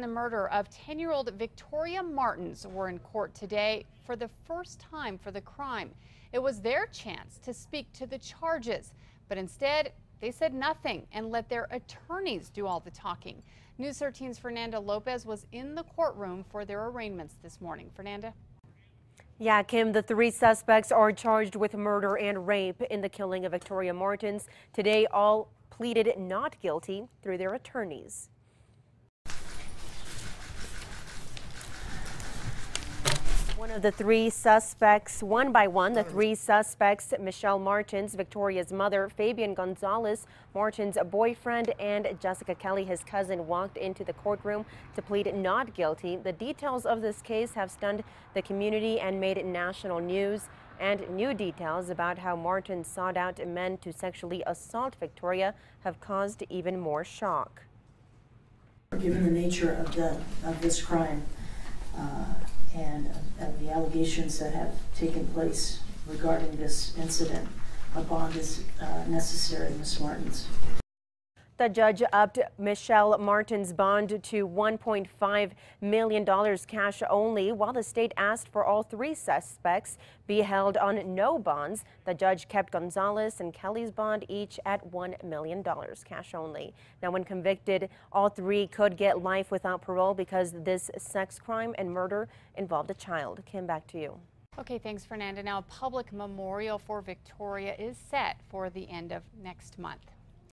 the murder of 10-year-old Victoria Martens were in court today for the first time for the crime. It was their chance to speak to the charges, but instead they said nothing and let their attorneys do all the talking. News 13's Fernanda Lopez was in the courtroom for their arraignments this morning. Fernanda? Yeah, Kim, the three suspects are charged with murder and rape in the killing of Victoria Martens. Today, all pleaded not guilty through their attorneys. One of the three suspects, one by one, the three suspects, Michelle Martens, Victoria's mother, Fabian Gonzalez, Martens' boyfriend, and Jessica Kelly, his cousin, walked into the courtroom to plead not guilty. The details of this case have stunned the community and made national news. And new details about how Martin sought out men to sexually assault Victoria have caused even more shock. Given the nature of, the, of this crime, uh, and the allegations that have taken place regarding this incident, a bond is uh, necessary, Ms. Martens. The judge upped Michelle Martens' bond to $1.5 million cash only, while the state asked for all three suspects be held on no bonds. The judge kept Gonzalez and Kelly's bond each at $1 million cash only. Now, when convicted, all three could get life without parole because this sex crime and murder involved a child. Kim, back to you. Okay, thanks, Fernanda. Now, a public memorial for Victoria is set for the end of next month.